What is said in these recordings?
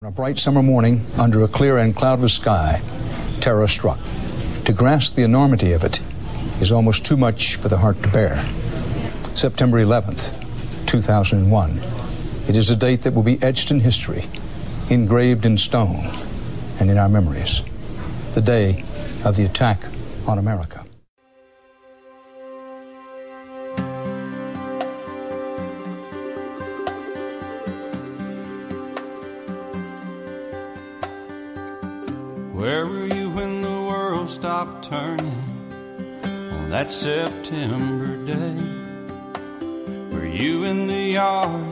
On a bright summer morning, under a clear and cloudless sky, terror struck. To grasp the enormity of it is almost too much for the heart to bear. September 11th, 2001. It is a date that will be etched in history, engraved in stone, and in our memories. The day of the attack on America. Where were you when the world stopped turning on that September day? Were you in the yard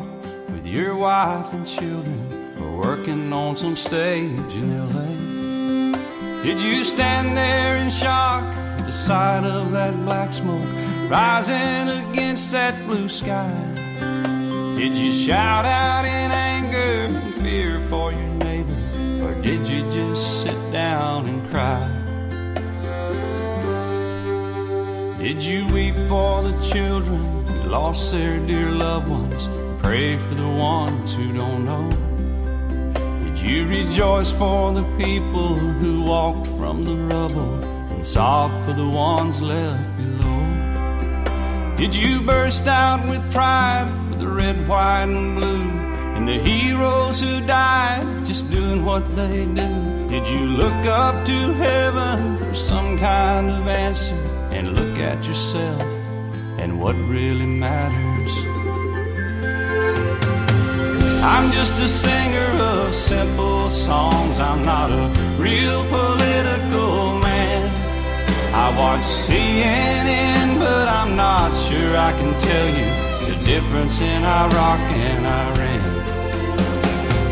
with your wife and children or working on some stage in LA? Did you stand there in shock at the sight of that black smoke rising against that blue sky? Did you shout out in anger and fear for your did you just sit down and cry? Did you weep for the children who lost their dear loved ones? Pray for the ones who don't know. Did you rejoice for the people who walked from the rubble and sob for the ones left below? Did you burst out with pride for the red, white, and blue? And the heroes who died doing what they do. Did you look up to heaven for some kind of answer and look at yourself and what really matters? I'm just a singer of simple songs. I'm not a real political man. I watch CNN, but I'm not sure I can tell you the difference in Iraq and Iran.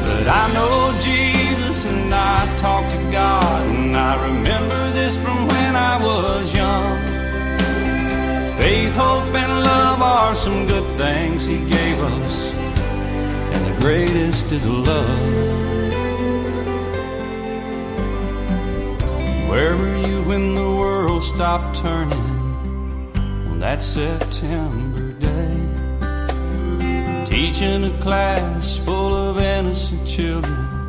But I know Jesus and I talk to God and I remember this from when I was young. Faith, hope, and love are some good things He gave us, and the greatest is love. Where were you when the world stopped turning on that September day? Teaching a class full of innocent children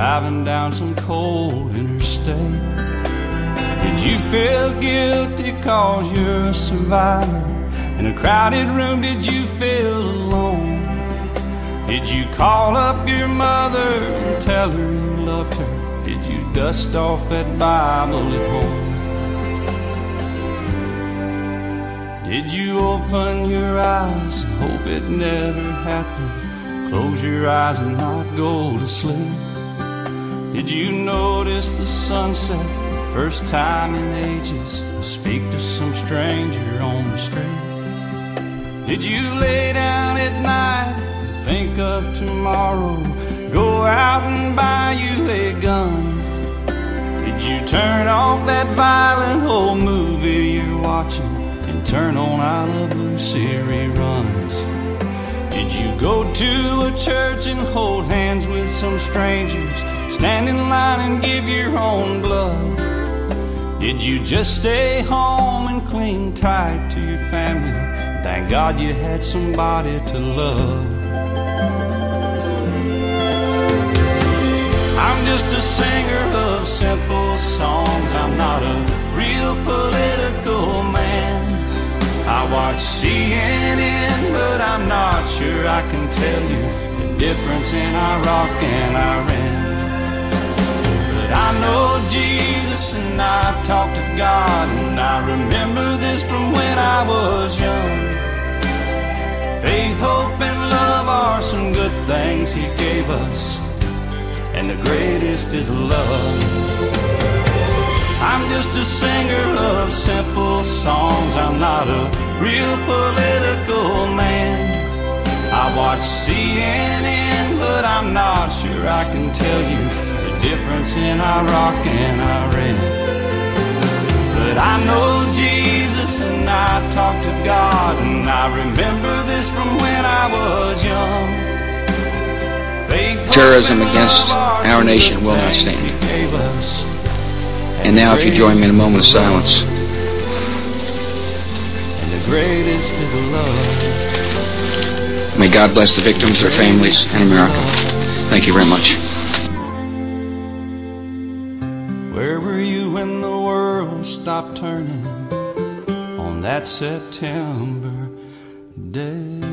driving down some cold interstate. Did you feel guilty cause you're a survivor? In a crowded room, did you feel alone? Did you call up your mother and tell her you loved her? Did you dust off that Bible at home? Did you open your eyes and hope it never happened? Close your eyes and not go to sleep. Did you notice the sunset the first time in ages? Speak to some stranger on the street. Did you lay down at night and think of tomorrow? Go out and buy you a gun. Did you turn off that violent old movie you're watching? and turn on I Love Lucy reruns? Did you go to a church and hold hands with some strangers? Stand in line and give your own blood? Did you just stay home and cling tight to your family? Thank God you had somebody to love. I'm just a singer of simple songs. I'm not a real political man. I watch CNN, but I'm not sure I can tell you the difference in Iraq and Iran. Jesus and I talk to God, and I remember this from when I was young. Faith, hope, and love are some good things He gave us, and the greatest is love. I'm just a singer of simple songs. I'm not a real political man. I watch CNN, but I'm not sure I can tell you the difference in Iraq and Iran. I know Jesus and I talk to God, and I remember this from when I was young. Terrorism against our nation will not stand. And now, if you join me in a moment of silence. And the greatest is love. May God bless the victims, their families, and America. Thank you very much. world stopped turning on that September day.